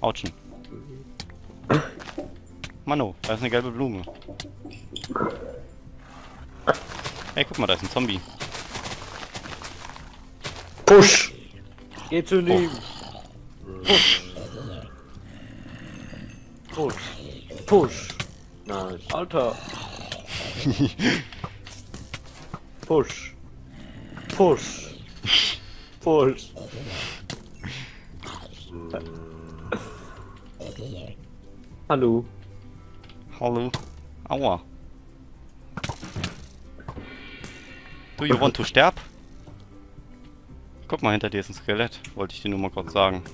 Autschen. Mano, da ist eine gelbe Blume. Hey, guck mal, da ist ein Zombie. Push! Geh zu ihm! Push! Push! Push! Nein, Alter! Push! Push! Push! Hallo! Hallo. Aua. Do you want to sterb? Guck mal, hinter dir ist ein Skelett. Wollte ich dir nur mal kurz sagen.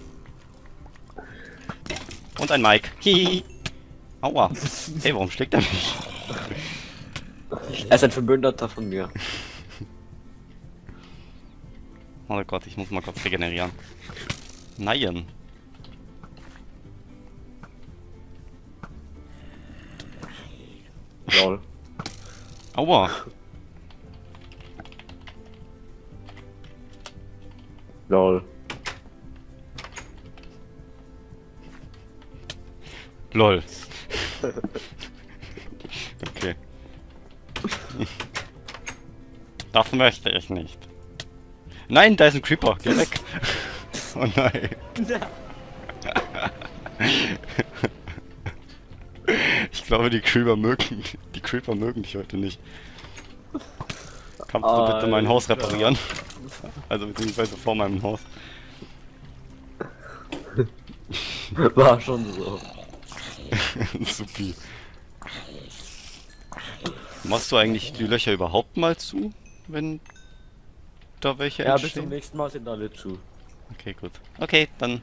Und ein Mike. Hihi. Aua. Hey, warum schlägt er mich? Er ist ein Verbündeter von mir. Oh Gott, ich muss mal kurz regenerieren. Nein. Aua. Lol. Lol. Okay. Das möchte ich nicht. Nein, da ist ein Creeper. Geh weg. Oh nein. Ich glaube, die Creeper mögen, die Creeper mögen dich heute nicht. Kannst du bitte mein Haus reparieren? Also beziehungsweise vor meinem Haus. War schon so. Supi. Machst du eigentlich die Löcher überhaupt mal zu, wenn da welche Ja, bis zum entstehen? nächsten Mal sind alle zu. Okay, gut. Okay, dann,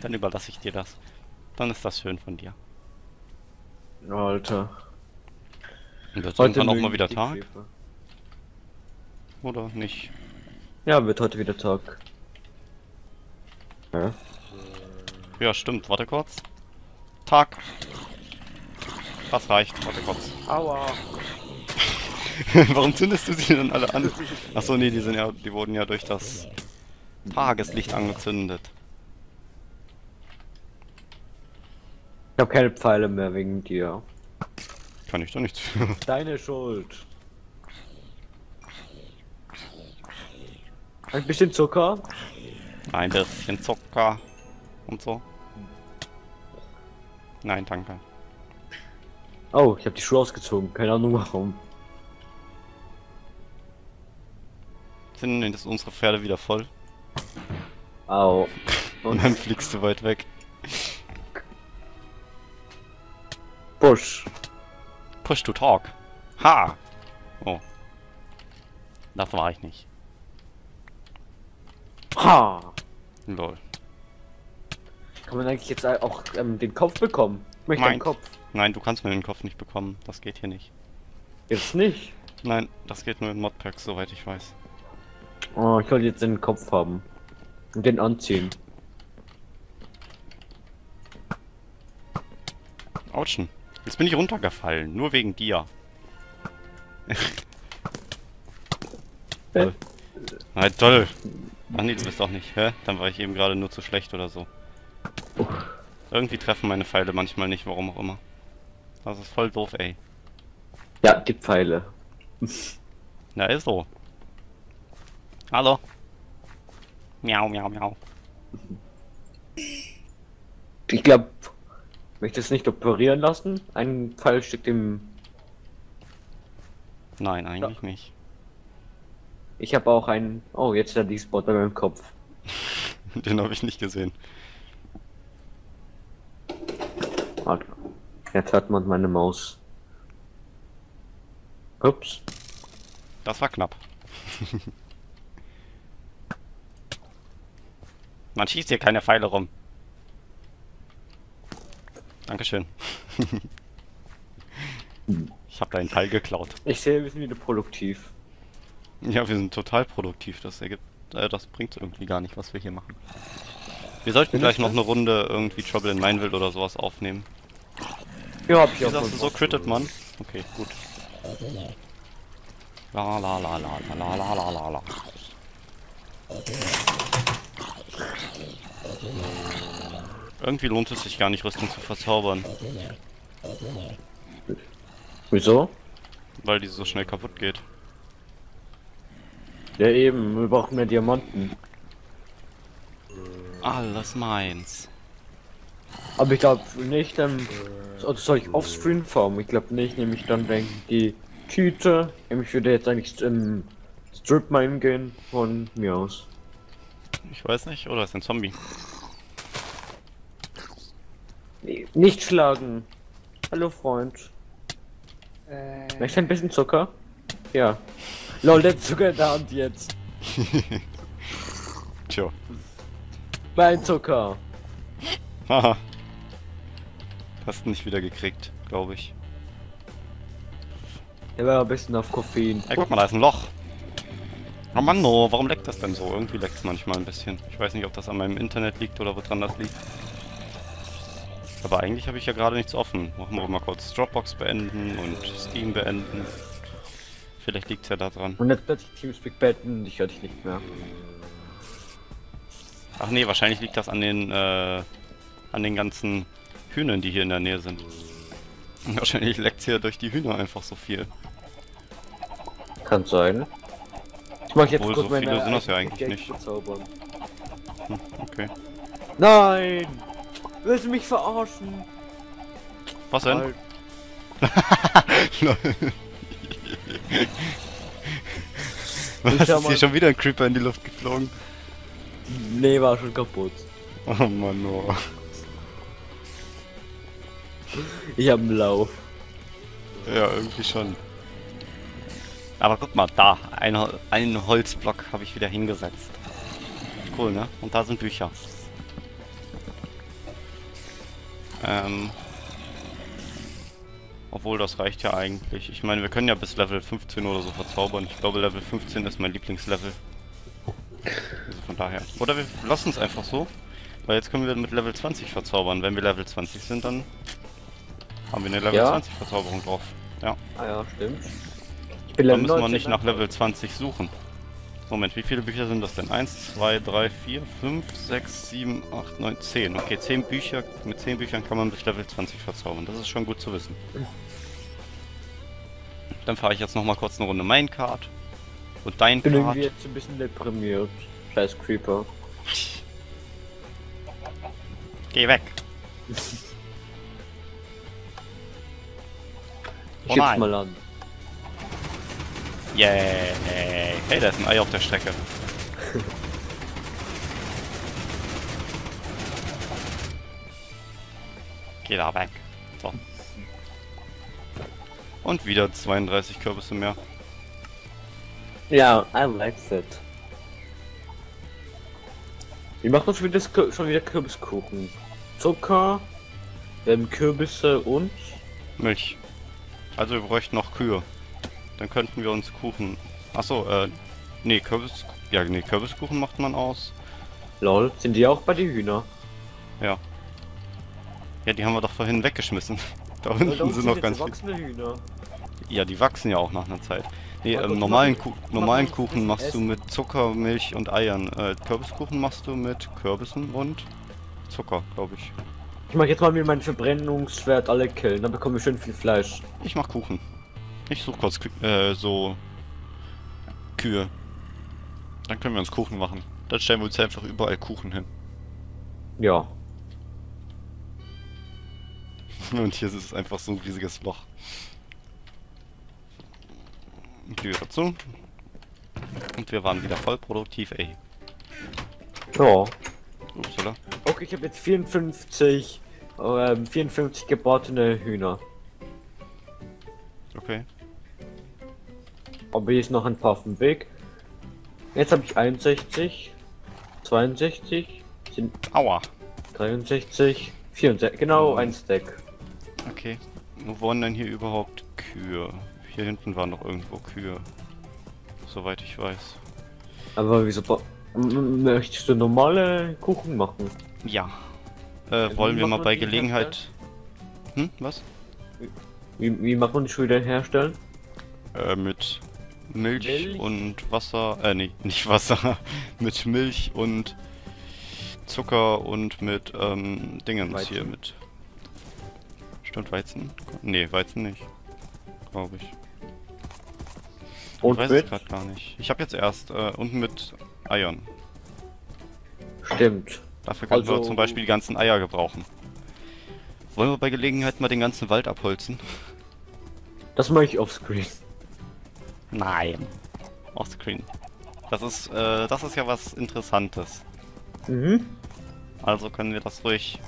dann überlasse ich dir das. Dann ist das schön von dir. Alter. Und wird irgendwann auch mögen mal wieder Tag? Oder nicht? Ja, wird heute wieder Tag. Ja. Ja, stimmt. Warte kurz. Tag. Das reicht. Warte kurz. Aua. Warum zündest du sie denn alle an? Achso, nee, die sind ja, die wurden ja durch das Tageslicht angezündet. Ich hab keine Pfeile mehr wegen dir. Kann ich doch nichts für. Deine Schuld. Ein bisschen Zucker. Ein bisschen Zucker und so. Nein, danke. Oh, ich habe die Schuhe ausgezogen. Keine Ahnung warum. Sind jetzt unsere Pferde wieder voll? Au. Und dann fliegst du weit weg. Busch. Push to talk. Ha! Oh. Das war ich nicht. Ha. Lol. Kann man eigentlich jetzt auch ähm, den Kopf bekommen? Ich möchte den Kopf. Nein, du kannst mir den Kopf nicht bekommen. Das geht hier nicht. Jetzt nicht. Nein, das geht nur in Modpacks, soweit ich weiß. Oh, ich wollte jetzt den Kopf haben. Und den anziehen. Autschen. Jetzt bin ich runtergefallen. Nur wegen dir. Äh, Na toll. Ach nee, du bist doch nicht. Hä? Dann war ich eben gerade nur zu schlecht oder so. Irgendwie treffen meine Pfeile manchmal nicht, warum auch immer. Das ist voll doof, ey. Ja, die Pfeile. Na, ist so. Hallo. Miau, miau, miau. Ich glaube, möchtest du nicht operieren lassen? Ein Pfeil steckt im. Nein, eigentlich nicht. Ich habe auch einen. Oh, jetzt hat die bei meinem Kopf. Den habe ich nicht gesehen. Warte. Jetzt hört man meine Maus. Ups. Das war knapp. Man schießt hier keine Pfeile rum. Dankeschön. ich habe deinen Teil geklaut. Ich sehe, wir sind wieder produktiv. Ja, wir sind total produktiv. Das ergibt, äh, das bringt irgendwie gar nicht, was wir hier machen. Wir sollten Bin gleich ich noch eine Runde irgendwie Trouble in Mineville oder sowas aufnehmen. Ja, hab ich Wie auch sagst du so crittet man? Okay, gut. La la la la la la la la la. Irgendwie lohnt es sich gar nicht, Rüstung zu verzaubern, Wieso? weil die so schnell kaputt geht. Ja eben, wir brauchen mehr Diamanten. Alles meins. Aber ich glaube nicht, ähm, soll ich offscreen farmen? Ich glaube nicht, nämlich dann denken die Tüte. Ich würde jetzt eigentlich im Strip Mine gehen von mir aus. Ich weiß nicht, oder ist ein Zombie? Nicht schlagen. Hallo Freund. Äh, Möchtest du ein bisschen Zucker? Ja. Lol, der Zucker der Hand jetzt. Tja. Mein Zucker. Haha. Hast du nicht wieder gekriegt, glaube ich. Der war ein bisschen auf Koffein. Ey, guck mal, da ist ein Loch. Oh Mann, no, warum leckt das denn so? Irgendwie leckt es manchmal ein bisschen. Ich weiß nicht, ob das an meinem Internet liegt oder woran das liegt. Aber eigentlich habe ich ja gerade nichts offen. Machen wir mal kurz Dropbox beenden und Steam beenden. Vielleicht liegt es ja da dran. Und jetzt plötzlich Teamspeak betten, ich höre dich nicht mehr. Ach nee, wahrscheinlich liegt das an den, äh, an den ganzen Hühnern, die hier in der Nähe sind. Wahrscheinlich leckt hier durch die Hühner einfach so viel. Kann sein. Ich mach jetzt Obwohl, kurz so viele meine sind das ja eigentlich Gags nicht. Hm, okay. Nein! Willst du mich verarschen? Was denn? Halt. Was ist hier schon wieder ein Creeper in die Luft geflogen? Nee, war schon kaputt. Oh Mann, oh. Ich hab einen Lauf. Ja, irgendwie schon. Aber guck mal, da, ein, einen Holzblock habe ich wieder hingesetzt. Cool, ne? Und da sind Bücher. Ähm. Obwohl, das reicht ja eigentlich. Ich meine, wir können ja bis Level 15 oder so verzaubern. Ich glaube, Level 15 ist mein Lieblingslevel. Also von daher. Oder wir lassen es einfach so. Weil jetzt können wir mit Level 20 verzaubern. Wenn wir Level 20 sind, dann haben wir eine Level Ja. 20 Verzauberung drauf. Ja. Ah ja, stimmt. Ich bin Dann müssen wir 19 nicht nach Level 20 suchen. Moment, wie viele Bücher sind das denn? 1, 2, 3, 4, 5, 6, 7, 8, 9, 10. Okay, 10 Bücher. Mit 10 Büchern kann man bis Level 20 verzaubern. Das ist schon gut zu wissen. Dann fahre ich jetzt noch mal kurz eine Runde Minecart. Und dein Ich bin Kart. irgendwie jetzt ein bisschen deprimiert. Scheiß Creeper. Geh weg. Ich Oh mal an. Yay. Hey, da ist ein Ei auf der Strecke. Geh da weg. So. Und wieder 32 Kürbisse mehr. Ja, I like that. Wir machen schon wieder, schon wieder Kürbiskuchen. Zucker, ähm, Kürbisse und Milch. Also wir bräuchten noch Kühe. Dann könnten wir uns Kuchen... Achso, äh... Nee, Kürbis... Ja, nee, Kürbiskuchen macht man aus. lol. Sind die auch bei den Hühner? Ja. Ja, die haben wir doch vorhin weggeschmissen. Da unten unten sind noch ganz viele. Hühner. Ja, die wachsen ja auch nach einer Zeit. Nee, ähm, normalen, Ku normalen mal Kuchen machst du mit Zucker, Milch und Eiern. Äh, Kürbiskuchen machst du mit Kürbissen und Zucker, glaube ich. Ich mach jetzt mal mit meinem Verbrennungsschwert alle killen, dann bekomme ich schön viel Fleisch. Ich mach Kuchen. Ich suche kurz äh, so Kühe. Dann können wir uns Kuchen machen. Dann stellen wir uns einfach überall Kuchen hin. Ja. Und hier ist es einfach so ein riesiges Loch. Tür dazu. Und wir waren wieder voll produktiv, ey. Ja. Upsala. Okay, ich habe jetzt 54, ähm, 54 gebratene Hühner. Okay. Aber hier ist noch ein paar auf dem Weg. Jetzt habe ich 61, 62, sind Aua. 63, 64, genau ein Stack. Okay. Wo waren denn hier überhaupt Kühe? Hier hinten waren noch irgendwo Kühe. Soweit ich weiß. Aber wieso möchtest du normale Kuchen machen? Ja. Äh, wollen wir mal bei Gelegenheit... Hm, was? Wie, wie macht man die Schuhe denn herstellen? Äh, mit Milch, Milch? und Wasser... Äh, nee, nicht Wasser. mit Milch und Zucker und mit ähm, Dingens Weizen. hier mit. Stimmt Weizen? Nee, Weizen nicht. Glaube ich. Und ich weiß mit? es gerade gar nicht. Ich habe jetzt erst äh, und mit Eiern. Stimmt. Dafür können wir Also- zum Beispiel die ganzen Eier gebrauchen. Wollen wir bei Gelegenheit mal den ganzen Wald abholzen? Das mache ich offscreen. Nein. Offscreen. Das ist, äh, das ist ja was Interessantes. Mhm. Also können wir das ruhig.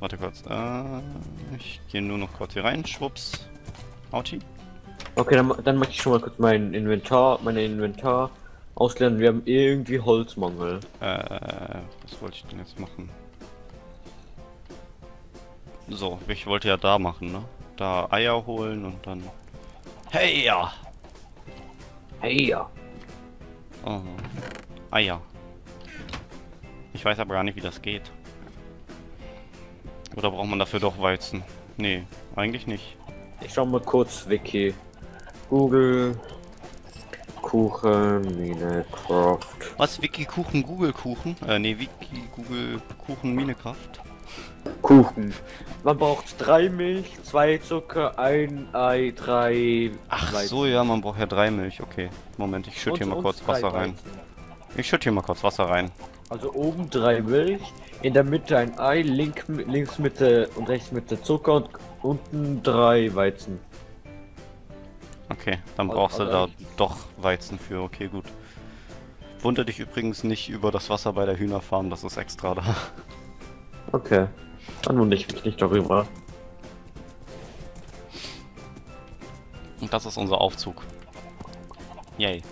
Warte kurz. Äh, ich gehe nur noch kurz hier rein. Schwupps. Auti. Okay, dann, dann mache ich schon mal kurz mein Inventar, meine Inventar auslernen. Wir haben irgendwie Holzmangel. Äh, was wollte ich denn jetzt machen? So, ich wollte ja da machen, ne? Da Eier holen und dann. Hey ja! Hey ja. Oh. Eier. Ich weiß aber gar nicht, wie das geht. Oder braucht man dafür doch Weizen? Nee, eigentlich nicht. Ich schau mal kurz Wiki. Google. Kuchen, Minecraft. Was? Wiki Kuchen, Google Kuchen? Äh, nee, Wiki Google Kuchen Minecraft? Kuchen. Man braucht drei Milch, zwei Zucker, ein Ei, drei. Ach Weizen. so, ja, man braucht ja drei Milch. Okay, Moment, ich schütte hier mal kurz Wasser rein. Weizen. Ich schütte hier mal kurz Wasser rein. Also oben drei Milch, in der Mitte ein Ei, link, links Mitte und rechts Mitte Zucker und unten drei Weizen. Okay, dann Also- brauchst du also da doch Weizen für. Okay, gut. Wundere dich übrigens nicht über das Wasser bei der Hühnerfarm, das ist extra da. Okay. Dann wundere ich mich nicht darüber. Und das ist unser Aufzug. Yay.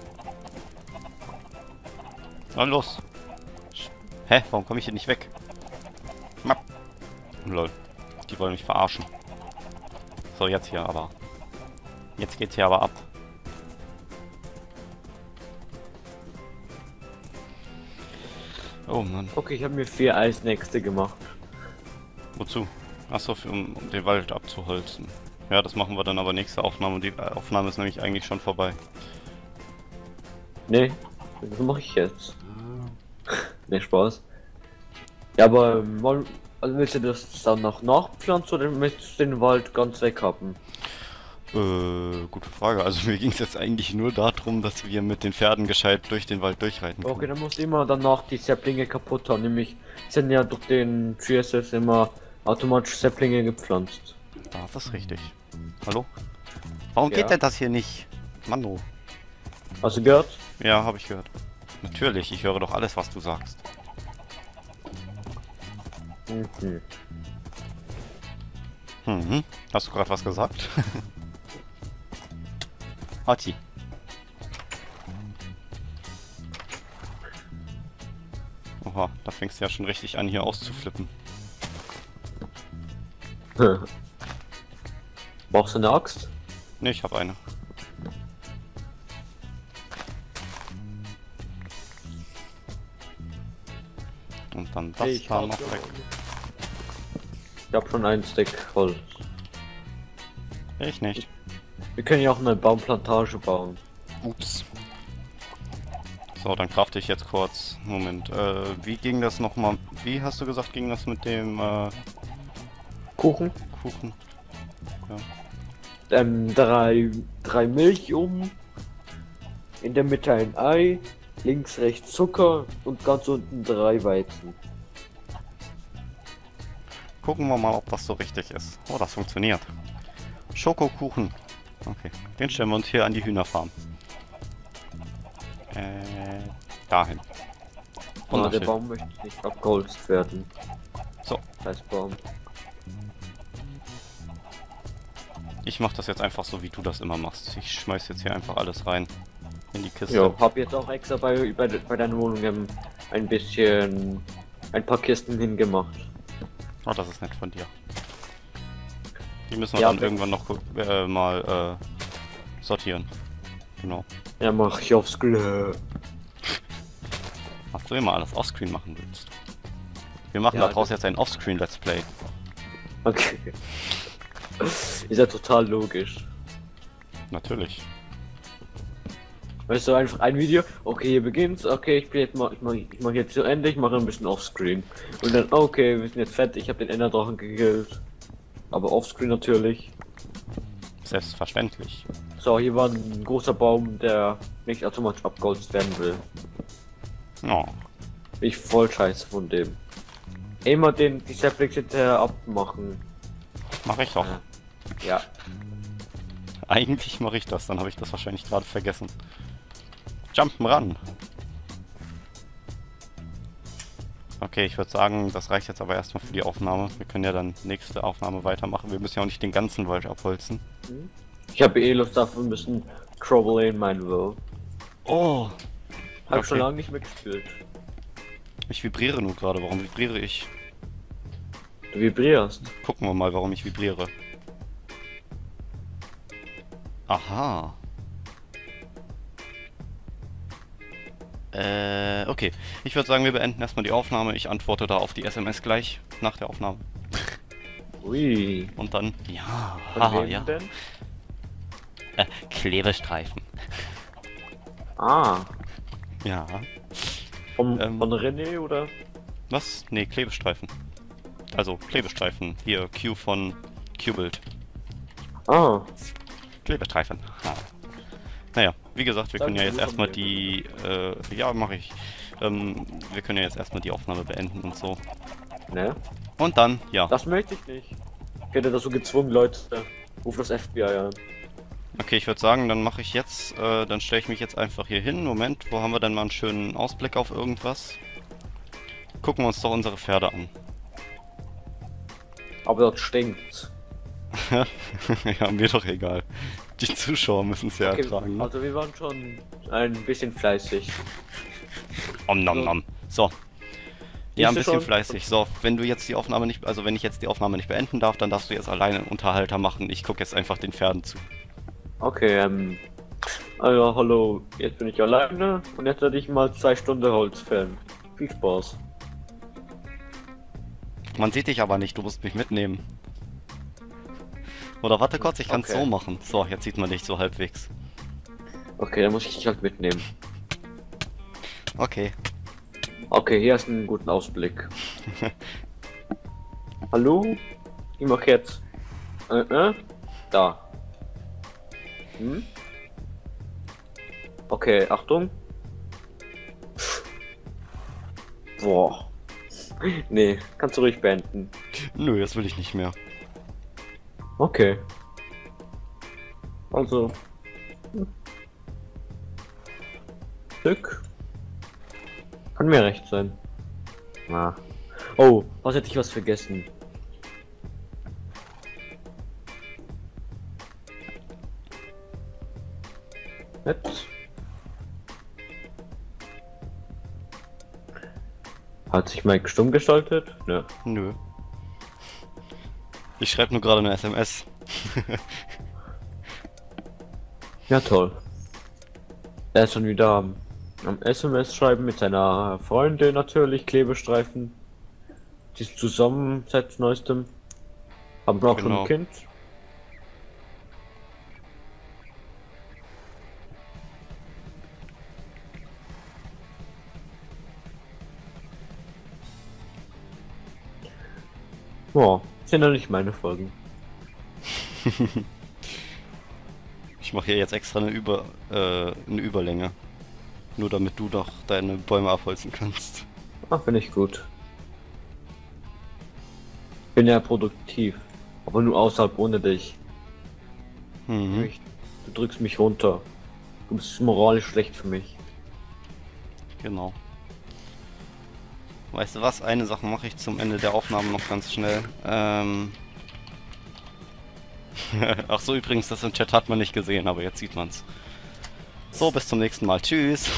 Na los. Hä? Warum komme ich hier nicht weg? Mapp. Lol. Die wollen mich verarschen. So, jetzt hier aber. Jetzt geht's hier aber ab. Oh Mann. Okay, ich habe mir vier Eisnächste gemacht. Wozu? Achso, um, um den Wald abzuholzen. Ja, das machen wir dann aber nächste Aufnahme. Die äh, Aufnahme ist nämlich eigentlich schon vorbei. Nee, was mache ich jetzt? nee, Spaß. Ja, aber also willst du das dann noch nachpflanzen oder möchtest du den Wald ganz weg haben? Äh, gute Frage. Also mir ging es jetzt eigentlich nur darum, dass wir mit den Pferden gescheit durch den Wald durchreiten können. Okay, dann musst du immer danach die Säpplinge kaputt haben. Nämlich sind ja durch den GSS immer automatisch Säpplinge gepflanzt. Das ist richtig. Hallo? Warum Ja. geht denn das hier nicht? Mano. Hast du gehört? Ja, habe ich gehört. Natürlich, ich höre doch alles, was du sagst. Mhm. Mhm. Hast du gerade was gesagt? Hati. Oha, da fängst du ja schon richtig an, hier auszuflippen. Brauchst du eine Axt? Ne, ich habe eine. Und dann das Ich da hab- noch weg. Ich hab schon einen Stick Holz. Ich nicht. Wir können ja auch eine Baumplantage bauen. Ups. So, dann crafte ich jetzt kurz. Moment, äh, wie ging das nochmal? Wie hast du gesagt, ging das mit dem äh, Kuchen? Kuchen? Ähm, drei, drei Milch um. In der Mitte ein Ei. Links, rechts Zucker und ganz unten drei Weizen. Gucken wir mal, ob das so richtig ist. Oh, das funktioniert. Schokokuchen. Okay, den stellen wir uns hier an die Hühnerfarm. Äh, dahin. Aber der. Baum möchte nicht abgeholzt werden. So. Scheiß Baum. Ich mach das jetzt einfach so, wie du das immer machst. Ich schmeiß jetzt hier einfach alles rein. In die Kiste. Ja, hab jetzt auch extra bei, bei, bei deiner Wohnung ein bisschen ein paar Kisten hingemacht. Oh, das ist nett von dir. Die müssen wir Ja, dann irgendwann noch äh, mal äh, sortieren. Genau. Ja, mach ich aufs Glück. Was du immer alles offscreen machen willst. Wir machen Ja, daraus jetzt ein Offscreen Let's Play. Okay. Ist ja total logisch. Natürlich. Weißt du, einfach ein Video, okay, hier beginnt's, okay, ich bin jetzt mal, ich mach, ich mach jetzt zu Ende, ich mache ein bisschen offscreen. Und dann, okay, wir sind jetzt fertig, ich habe den Enderdrachen gekillt. Aber offscreen natürlich. Selbstverständlich. So, hier war ein großer Baum, der nicht automatisch abgeholzt werden will. Oh. Ich voll scheiße von dem. Immer den, die Saplings hinterher abmachen. Mach ich doch. Ja. Eigentlich mache ich das, dann habe ich das wahrscheinlich gerade vergessen. Jumpen ran. Okay, ich würde sagen, das reicht jetzt aber erstmal für die Aufnahme. Wir können ja dann nächste Aufnahme weitermachen. Wir müssen ja auch nicht den ganzen Wald abholzen. Ich habe eh Lust auf ein bisschen Trouble in Mineville. Oh! Hab Okay. schon lange nicht mehr gespielt. Ich vibriere nur gerade. Warum vibriere ich? Du vibrierst. Gucken wir mal, warum ich vibriere. Aha. Äh, okay. Ich würde sagen, wir beenden erstmal die Aufnahme. Ich antworte da auf die SMS gleich nach der Aufnahme. Ui. Und dann, ja, Von haha, ja. denn? Äh, Klebestreifen. Ah. Ja. Von, Ähm. von René oder? Was? Nee, Klebestreifen. Also, Klebestreifen. Hier, Q von Qbuild. Ah. Klebestreifen. Ha. Naja, wie gesagt, wir Sag können ja jetzt erstmal die, äh, ja, mache ich. Ähm, wir können ja jetzt erstmal die Aufnahme beenden und so. Ne? Und dann, ja. Das möchte ich nicht. Ich hätte das so gezwungen, Leute. Ruf das FBI an. Okay, ich würde sagen, dann mache ich jetzt, äh, dann stelle ich mich jetzt einfach hier hin. Moment, wo haben wir denn mal einen schönen Ausblick auf irgendwas? Gucken wir uns doch unsere Pferde an. Aber dort stinkt's. ja, mir doch egal. Die Zuschauer müssen es ja Okay, ertragen. Ne? also wir waren schon ein bisschen fleißig. Om nom nom. So. Ja, ein bisschen fleißig. So, wenn du jetzt die Aufnahme nicht, also wenn ich jetzt die Aufnahme nicht beenden darf, dann darfst du jetzt alleine einen Unterhalter machen. Ich gucke jetzt einfach den Pferden zu. Okay, ähm. Ah ja, hallo. Jetzt bin ich alleine und jetzt werde ich mal zwei Stunden Holz fällen. Viel Spaß. Man sieht dich aber nicht, du musst mich mitnehmen. Oder warte kurz, ich kann es Okay. so machen. So, jetzt sieht man dich so halbwegs. Okay, dann muss ich dich halt mitnehmen. Okay. Okay, hier ist ein guten Ausblick. Hallo? Ich mach jetzt. Äh, äh? Da. Hm? Okay, Achtung. Boah. Nee, kannst du ruhig beenden. Nö, das will ich nicht mehr. Okay. Also. Stück. Kann mir recht sein. Ah. Oh, was hätte ich was vergessen? Hat sich Mike stumm geschaltet? Nö. Nö. Ich schreibe nur gerade eine SMS. Ja, toll. Er ist schon wieder am, am SMS schreiben mit seiner Freundin natürlich, Klebestreifen. Die sind zusammen seit neuestem. Haben auch schon Genau. ein Kind. Boah, sind ja nicht meine Folgen. Ich mache hier jetzt extra eine, Über, äh, eine Überlänge. Nur damit du doch deine Bäume abholzen kannst. Ah, finde ich gut. Bin ja produktiv. Aber nur außerhalb ohne dich. Mhm. Ich, du drückst mich runter. Du bist moralisch schlecht für mich. Genau. Weißt du was? Eine Sache mache ich zum Ende der Aufnahme noch ganz schnell. Ähm. Ach so, übrigens, das im Chat hat man nicht gesehen, aber jetzt sieht man's. So, bis zum nächsten Mal. Tschüss.